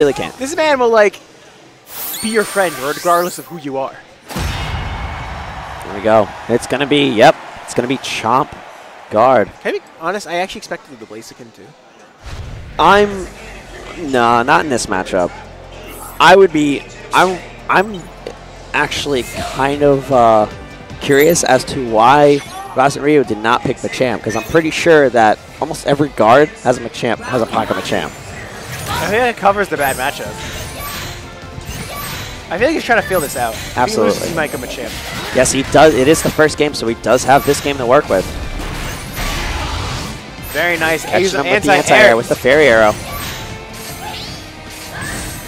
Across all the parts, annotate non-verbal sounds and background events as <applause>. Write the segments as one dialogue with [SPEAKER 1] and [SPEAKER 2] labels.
[SPEAKER 1] Really can't.
[SPEAKER 2] This man will like be your friend regardless of who you are.
[SPEAKER 1] There we go. It's gonna be. Yep. It's gonna be Chomp guard.
[SPEAKER 2] Can I be honest? I actually expected the Blaziken too.
[SPEAKER 1] I'm. Nah, not in this matchup. I would be. I'm. I'm actually kind of uh, curious as to why Rasenryu did not pick Machamp because I'm pretty sure that almost every guard has a Machamp has a pocket Machamp.
[SPEAKER 2] I think it covers the bad matchup. I feel like he's trying to feel this out. If
[SPEAKER 1] Absolutely.
[SPEAKER 2] He, loses, he might come a champ.
[SPEAKER 1] Yes, he does. It is the first game, so he does have this game to work with.
[SPEAKER 2] Very nice.
[SPEAKER 1] Catching
[SPEAKER 2] He's
[SPEAKER 1] him with the
[SPEAKER 2] anti-air
[SPEAKER 1] with the fairy arrow.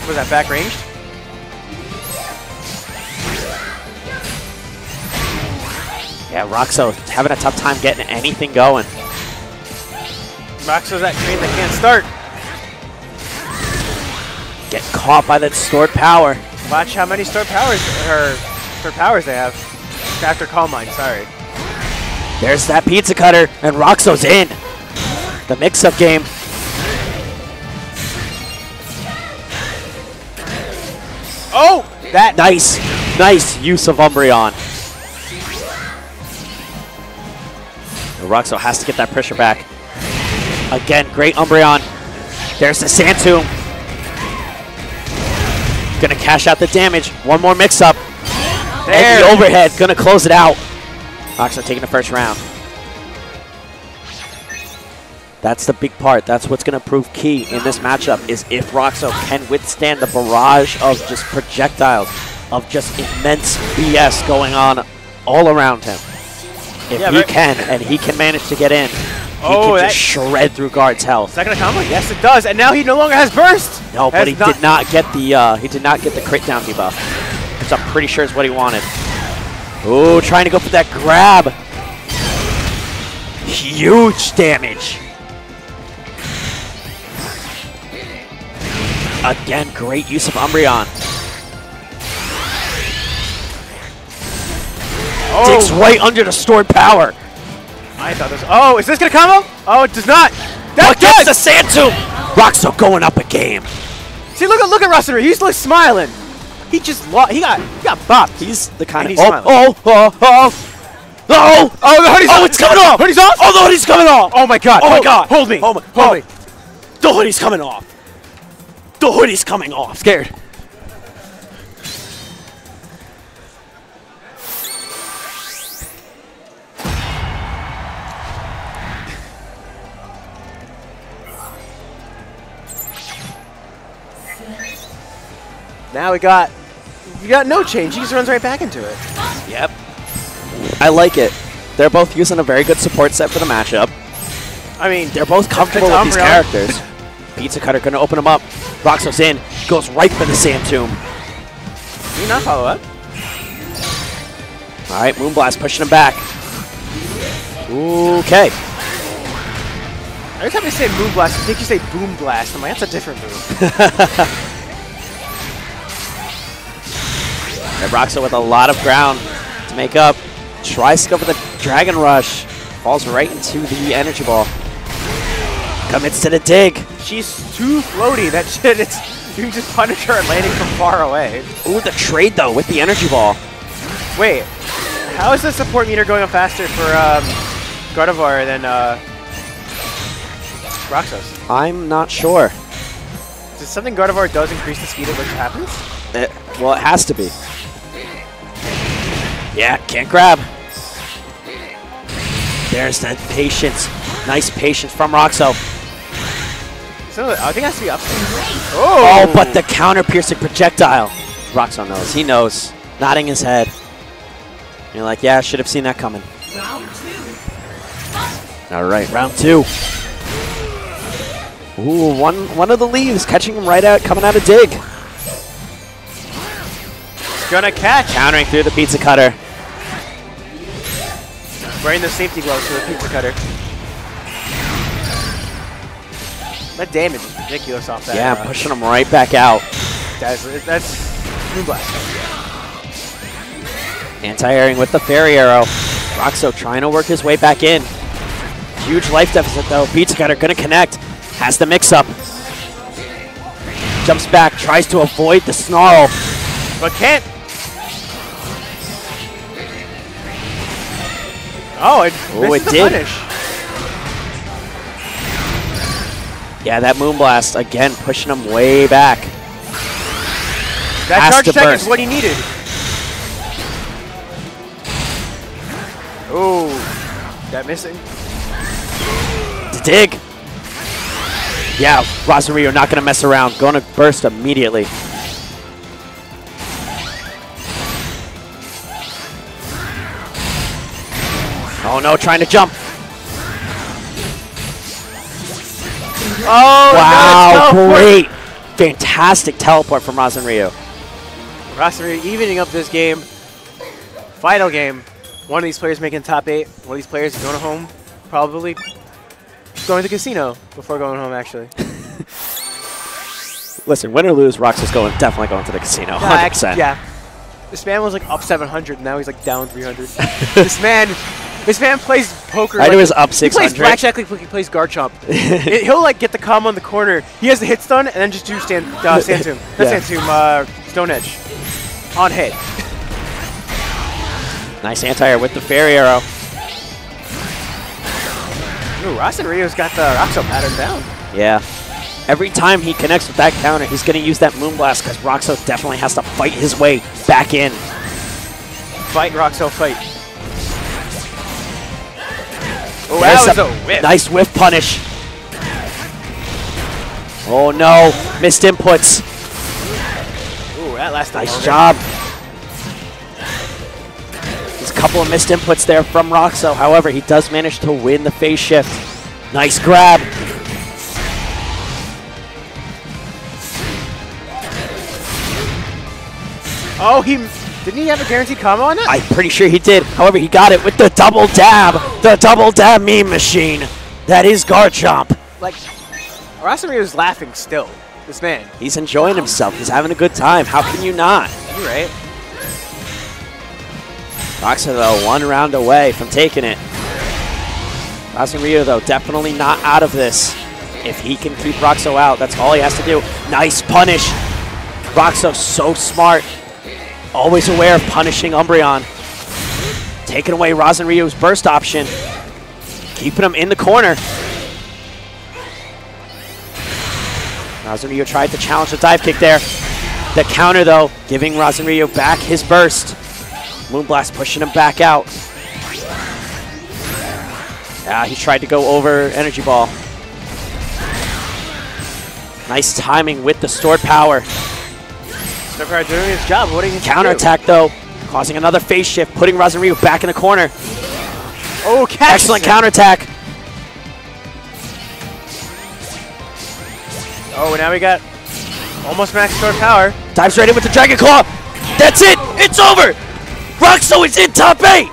[SPEAKER 2] Was that back ranged?
[SPEAKER 1] Yeah, Rokso having a tough time getting anything going.
[SPEAKER 2] Rokso's that train that can't start.
[SPEAKER 1] Get caught by that stored power.
[SPEAKER 2] Watch how many stored powers or stored powers they have. After Calm Mind, sorry.
[SPEAKER 1] There's that pizza cutter, and Rokso's in. The mix-up game.
[SPEAKER 2] Oh! That
[SPEAKER 1] Nice, nice use of Umbreon. And Rokso has to get that pressure back. Again, great Umbreon. There's the Sand Tomb. Gonna cash out the damage. One more mix-up. And
[SPEAKER 2] There.
[SPEAKER 1] the overhead, gonna close it out. Rokso taking the first round. That's the big part. That's what's going to prove key in this matchup is if Rokso can withstand the barrage of just projectiles, of just immense BS going on all around him. If
[SPEAKER 2] Yeah,
[SPEAKER 1] he can, and he can manage to get in, he
[SPEAKER 2] Oh,
[SPEAKER 1] can just shred through guard's health.
[SPEAKER 2] Is that gonna combo? Yes, it does. And now he no longer has burst.
[SPEAKER 1] No, but
[SPEAKER 2] Has
[SPEAKER 1] he did not get the uh, he did not get the crit down debuff, which I'm pretty sure is what he wanted. Ooh, trying to go for that grab. Huge damage. Again, great use of Umbreon. Digs
[SPEAKER 2] Oh,
[SPEAKER 1] right under the stored power.
[SPEAKER 2] I thought this. Oh, is this gonna combo? Oh, it does not. That
[SPEAKER 1] gets
[SPEAKER 2] does.
[SPEAKER 1] the Sand Tomb. Rokso going up a game.
[SPEAKER 2] See, look at look at Russell. He's like smiling. He just lo- he got he got bopped.
[SPEAKER 1] He's the kind
[SPEAKER 2] And
[SPEAKER 1] of
[SPEAKER 2] he's
[SPEAKER 1] oh,
[SPEAKER 2] smiling.
[SPEAKER 1] oh oh oh oh
[SPEAKER 2] Oh, the hoodie's
[SPEAKER 1] oh
[SPEAKER 2] off.
[SPEAKER 1] it's coming off
[SPEAKER 2] Hoodie's off.
[SPEAKER 1] oh the hoodie's coming off
[SPEAKER 2] Oh my god.
[SPEAKER 1] Oh my
[SPEAKER 2] oh,
[SPEAKER 1] God.
[SPEAKER 2] Hold me.
[SPEAKER 1] Oh my-
[SPEAKER 2] Hold
[SPEAKER 1] oh.
[SPEAKER 2] me.
[SPEAKER 1] the hoodie's coming off the hoodie's coming off
[SPEAKER 2] Scared. Now we got we got no change. He just runs right back into it.
[SPEAKER 1] yep I like it they're both using a very good support set for the matchup
[SPEAKER 2] I mean,
[SPEAKER 1] they're both comfortable with these characters <laughs> Pizza Cutter gonna open them up Rokso's in goes right for the Sand Tomb
[SPEAKER 2] do you not follow up?
[SPEAKER 1] all right Moonblast pushing him back okay
[SPEAKER 2] Every time you say Moon Blast, I think you say Boom Blast. I'm like, that's a different move. <laughs>
[SPEAKER 1] And Rokso with a lot of ground to make up. Tries to go for the Dragon Rush. Falls right into the Energy Ball. Commits to the dig.
[SPEAKER 2] She's too floaty. That <laughs> shit, it's you can just punish her landing from far away.
[SPEAKER 1] Ooh, the trade though with the Energy Ball.
[SPEAKER 2] Wait, how is the support meter going up faster for um, Gardevoir than uh, Roxas?
[SPEAKER 1] I'm not sure.
[SPEAKER 2] Is something Gardevoir does increase the speed at which it happens?
[SPEAKER 1] It- well, it has to be. Can't grab. There's that patience. Nice patience from Rokso.
[SPEAKER 2] So I think I be up.
[SPEAKER 1] Oh, oh, but the counter piercing projectile. Rokso knows. He knows. Nodding his head. You're like, yeah, I should have seen that coming. All right, round two. Ooh, one one of the leaves catching him right out, coming out of dig.
[SPEAKER 2] He's gonna catch.
[SPEAKER 1] Countering through the pizza cutter.
[SPEAKER 2] Wearing the safety gloves for the pizza cutter. That damage is ridiculous off that.
[SPEAKER 1] Yeah,
[SPEAKER 2] uh,
[SPEAKER 1] pushing him right back out.
[SPEAKER 2] That's that's Moonblast.
[SPEAKER 1] Anti-airing with the fairy arrow. Rokso trying to work his way back in. Huge life deficit though. Pizza cutter gonna connect. Has the mix up. Jumps back, tries to avoid the snarl.
[SPEAKER 2] But can't. Oh, it
[SPEAKER 1] Oh,
[SPEAKER 2] missed
[SPEAKER 1] it did.
[SPEAKER 2] punish.
[SPEAKER 1] Yeah, that Moonblast, again, pushing him way back.
[SPEAKER 2] That
[SPEAKER 1] Has
[SPEAKER 2] charge check
[SPEAKER 1] burst.
[SPEAKER 2] is what he needed. Oh, that missing.
[SPEAKER 1] To dig. Yeah, Rasenryu not going to mess around. Going to burst immediately. Oh no, trying to jump.
[SPEAKER 2] Oh,
[SPEAKER 1] Wow,
[SPEAKER 2] no,
[SPEAKER 1] great. Fantastic teleport from Rasenryu.
[SPEAKER 2] Rasenryu evening up this game. Final game. One of these players making top eight. One of these players is going home. Probably going to the casino before going home, actually. <laughs>
[SPEAKER 1] Listen, win or lose, Roxas going definitely going to the casino.
[SPEAKER 2] Yeah,
[SPEAKER 1] 100%.
[SPEAKER 2] act- Yeah. This man was like up 700, and now he's like down 300. <laughs> this man, this man plays poker.
[SPEAKER 1] I
[SPEAKER 2] like,
[SPEAKER 1] was up
[SPEAKER 2] He plays
[SPEAKER 1] 600.
[SPEAKER 2] blackjack like he plays Garchomp. It- <laughs> he'll like get the combo on the corner. He has the hit stun, and then just do stand, uh, <laughs> stand tomb. Not
[SPEAKER 1] Yeah.
[SPEAKER 2] stand tomb, uh, stone edge. On hit.
[SPEAKER 1] Nice anti-air with the fairy arrow.
[SPEAKER 2] Ooh, Rasenryu's got the Rokso pattern down.
[SPEAKER 1] Yeah. Every time he connects with that counter, he's going to use that Moonblast because Rokso definitely has to fight his way back in.
[SPEAKER 2] Fight, Rokso, fight. Oh,
[SPEAKER 1] There's
[SPEAKER 2] that was
[SPEAKER 1] a
[SPEAKER 2] a whip.
[SPEAKER 1] Nice whiff punish. Oh no, missed inputs.
[SPEAKER 2] Ooh, that lasted
[SPEAKER 1] Nice
[SPEAKER 2] longer.
[SPEAKER 1] job. There's a couple of missed inputs there from Rokso. However, he does manage to win the phase shift. Nice grab.
[SPEAKER 2] Oh, he didn't he have a guaranteed combo on it?
[SPEAKER 1] I'm pretty sure he did. However, he got it with the double dab. The double dab meme machine. That is Garchomp.
[SPEAKER 2] like, and Rio's laughing still. This man.
[SPEAKER 1] He's enjoying himself. He's having a good time. How can you not?
[SPEAKER 2] You're right.
[SPEAKER 1] Rokso, though, one round away from taking it. Rio, though, definitely not out of this. If he can keep Rokso out, that's all he has to do. Nice punish. Rokso, so smart. Always aware of punishing Umbreon. Taking away Rasenryu's burst option. Keeping him in the corner. Rasenryu tried to challenge the dive kick there. The counter, though, giving Rasenryu back his burst. Moonblast pushing him back out. Yeah, he tried to go over Energy Ball. Nice timing with the stored power.
[SPEAKER 2] Snowcard doing his job. What are you
[SPEAKER 1] Counterattack, though, causing another phase shift, putting Ryu back in the corner.
[SPEAKER 2] Oh, catch
[SPEAKER 1] Excellent counterattack.
[SPEAKER 2] Oh, now we got almost max stored power.
[SPEAKER 1] Dives right in with the Dragon Claw. That's it. It's over. Rokso is in top eight.